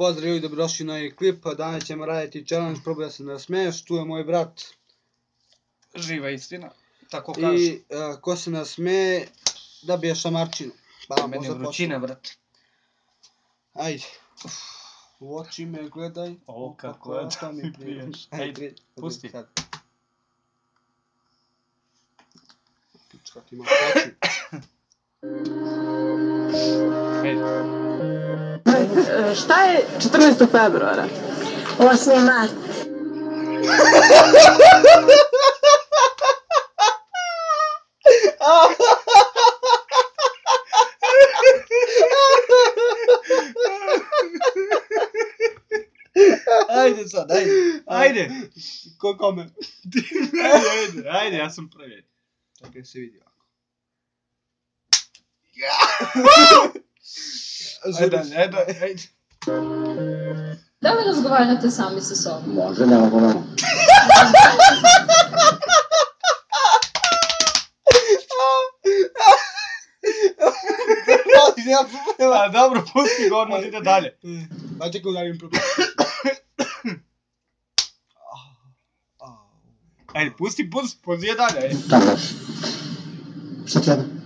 Pozdrav i dobrodošli na novi klip, danas ćemo raditi challenge, probaj da se nasmeješ, tu je moj brat Živa istina, tako kažu. i uh, ko se nasmeje dobije šamarčinu. Pa, Meni je vrućina, brat. Ajde. U oči me gledaj. O, kako ja to mi priješ. Ajde, pusti. sad. Pička ti ima. Ajde. Šta je 14. februara? 8. mart. Ajde sad, ajde. Ajde. Ko kome? ajde, ajde, ja sam prvi. Čekaj se vidi ovako. Ajde, ajde, ajde. Da li razgovarate sami sa sobom? Može, nema problema. Nema problema. A dobro, pusti ga, odmah ide dalje. Pa čekaj udarim problem. Ajde, pusti, pusti, pusti je dalje. Tako. Šta treba?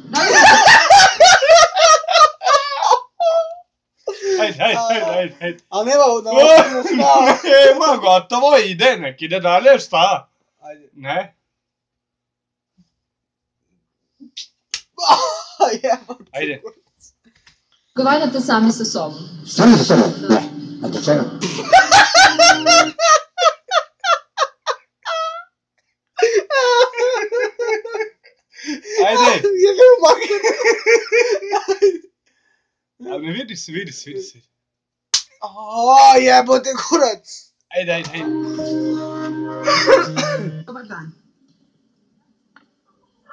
Ajde, ajde, ajde, ajde, ajde. A nema da stava. Nema, gotovo, ide, nek ide dalje, šta? Ajde. Ne? Jebote. Ajde. Razgovarate sami sa sobom? Sami sa sobom? Ne. A do čega? Ajde. Jebe u maker. A ne vidi se, vidi se, vidi se. O, jebote kurac. Ajde, ajde, ajde. Dobar dan.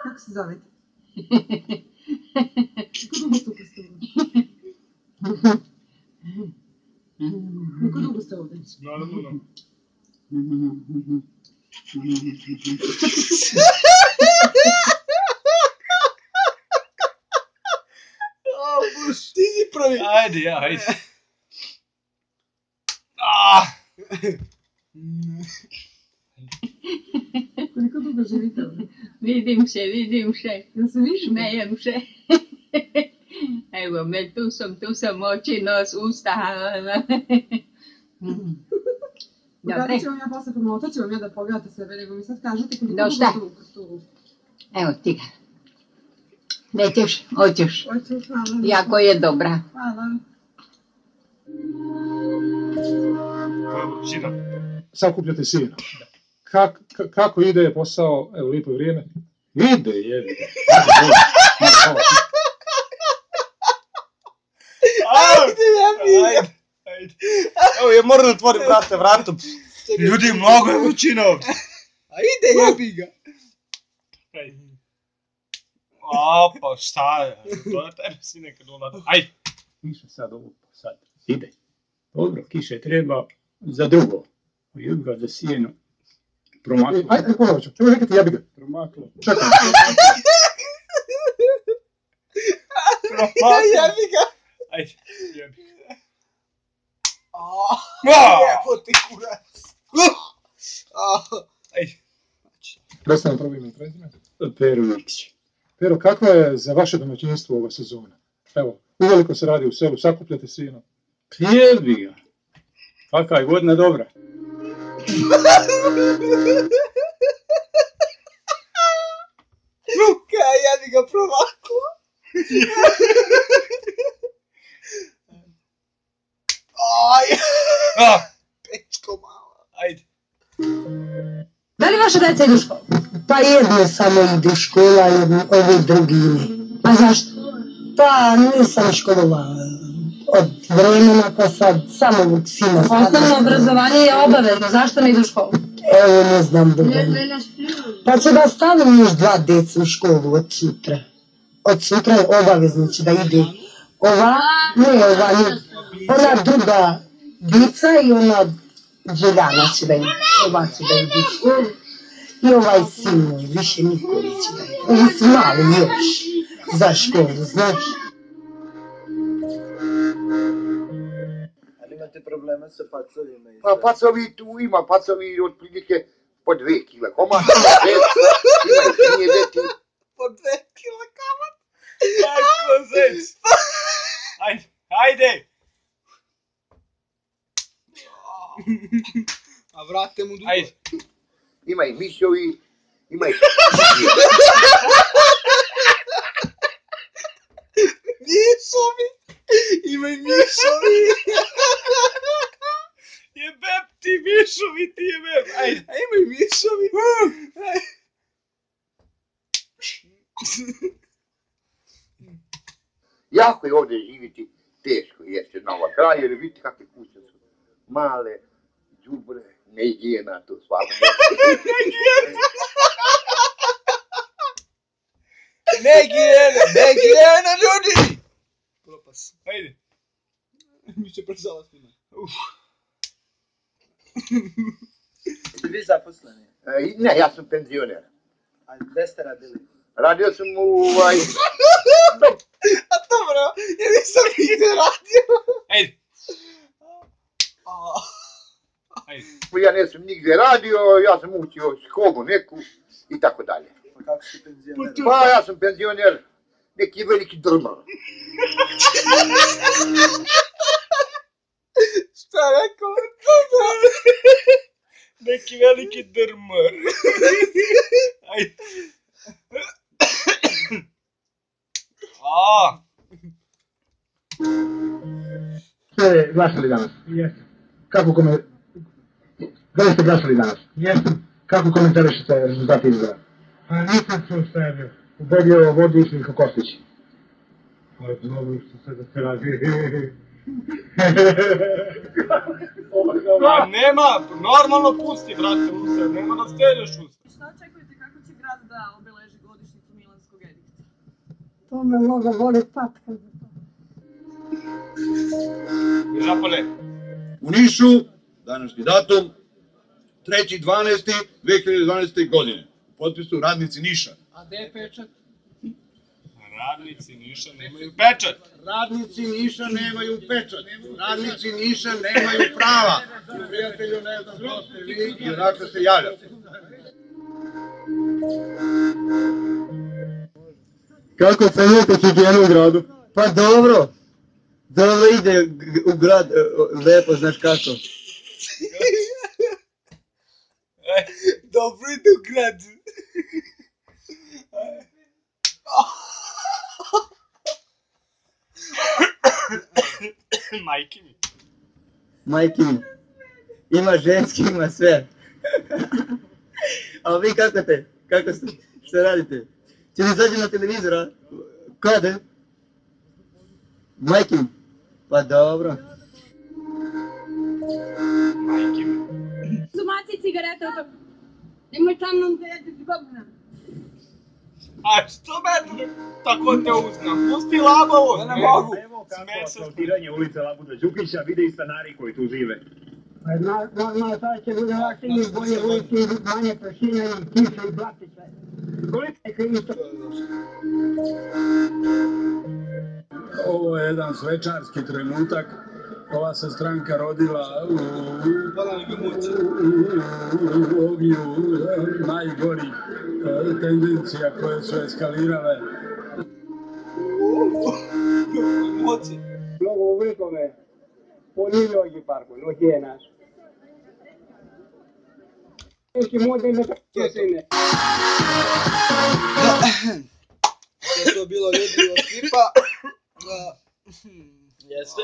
Kako se zovete? Kako dugo ste u Krstovu? Kako dugo ste ovdje? Naravno. O, buš, prvi. Ajde, ja, ajde. Ah! Koliko dugo živite? Vidim se, vidim se više? smejem se. Evo me, tu sam, tu sam oči, nos, usta. Dobre, Pokazat ću vam ja posle pomotat ću vam ja da pogledate sebe, nego mi sad kažete koliko Da, dugo šta? ste u Krstovu. evo ti ga. Nećeš, hoćeš. Hoću, hvala. Jako je dobra. Hvala. Sakupljate sina. Kak, ka- kako ide posao, evo lijepo vrijeme? Ide, ga. Ajde, ajde, ajde. Evo, ja moram da otvorim vrata, vratom. Ljudi, mnogo je vrućina ovdje. A ide jebi ga. A, pa šta je? To je tebi si nekad ulada. Ajde. Kiša sad ovo, sad, ide. Dobro, kiše treba za drugo. Jebi ga za sjeno. Promaklo. Ajde, ajde, ponovo ću. Čemo rekati jebi ga. Promaklo. Čekaj. Jebi ga. Ajde, jebi. A, Ah! Jebote kurac. A, Ajde. Predstavljam prvo ime i prezime. Pero Nikić. Pero, kakva je za vaše domaćinstvo ova sezona? Evo, uveliko se radi u selu, sakupljate sino. Jebi ga. Kakva je godina dobra. Kaj, jebi ga promaklo. Aj, Ah, pečko mala. ajde. Da li vaša deca idu u školu? Pa jedno samo ide u škola, jedno, ovi drugi ne. A zašto? Pa nisam školovala od vremena pa sad samo ovog sina. Osnovno obrazovanje je obavezno, zašto ne idu u školu? Evo ne znam dovoljno. Pa ću da stavim još dva deca u školu od sutra. Od sutra je obavezno će da ide ova, ne ova, ne, ona druga dica i ona Đeljana će da ide, ova će da ide u školu. I ovaj sin moj, više niko neće da ide. Ovi su mali još za školu, znaš. Imate problema sa pacovima i Pa pacovi tu ima, pacovi otprilike po dve kile. Komad, devet, ima i svinje deti. Po dve kila kamat. Kako zec? Ajde, ajde! A vrate mu dugo. Ajde. Ima i mišovi, ima i... Mišovi! Ima i mišovi! Jebem ti mišovi, ti jebem! Ajde! A ima i mišovi! Jako je ovdje živjeti teško jeste na ovaj kraj, jer vidite kakve kuće su male, džubre, neigijena, to stvarno. Negijena, negijena, ljudi! Propas. Ajde. Mi će przala svima. Ste vi zaposleni? E, ne, ja sam penzioner. A gde ste radili? Radio sam u ovaj... Ja nisam nigdje radio, ja sam učio školu neku i tako dalje. Pa kako si penzioner? Pa ja sam penzioner, neki veliki drmar. Šta je rekao? Neki veliki drmar. Ajde. A, Ste glasali danas? Jesam. Kako kome... Da li ste glasali danas? Jesam. Kako komentarišete rezultate izbora? Pa nisam je bio. Ubedio Vodić Miljko Kostić. Pa je dobro što se da se radi. pa nema, normalno pusti, brate, usta, nema da stereš usta. Šta očekujete kako će grad da obeleži godišnjicu Milanskog edikta? To me mnogo voli tatka. Žapale. U Nišu, današnji datum, 3.12.2012. godine. U potpisu radnici Niša. A gde je pečat? Radnici Niša nemaju pečat. Radnici Niša nemaju pečat. Radnici Niša nemaju prava. Prijatelju, ne znam ko ste vi i odakle se javljate. Kako cenujete higijenu u gradu? Pa dobro. Dobro ide u grad, e, lepo, znaš kako. Dobro ide u grad. Majke mi. Majke mi. Ima ženski, ima sve. A vi kako te? Kako ste? Šta radite? Će li izađe na televizor, a? Kada? Majke mi. Pa dobro. Sumaci cigarete. Nemoj tam nam da jedete zgodna. A što me tako te uznam? Pusti labovo. Ja ne mogu. Evo kako asfaltiranje ulice Labuda Đukića vide i stanari koji tu žive. Na, na, na, sad će bude lakše i bolje ulici, i manje prašine i kiše i blati sve. Koliko je isto? Ovo je jedan svečarski trenutak. Ova se stranka rodila u, gemuci. u ognju e, najgorih e, tendencija koje su eskalirale. Emocije. Mnogo uvjetove po New York parku, no hiena. Neki model ne tako To je to bilo ljudi od klipa. A, Jeste.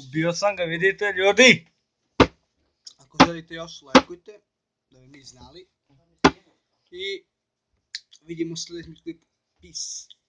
Ubio sam ga, vidite ljudi. Ako želite još, lajkujte, da bi mi znali. I vidimo u sljedećem klipu. Peace.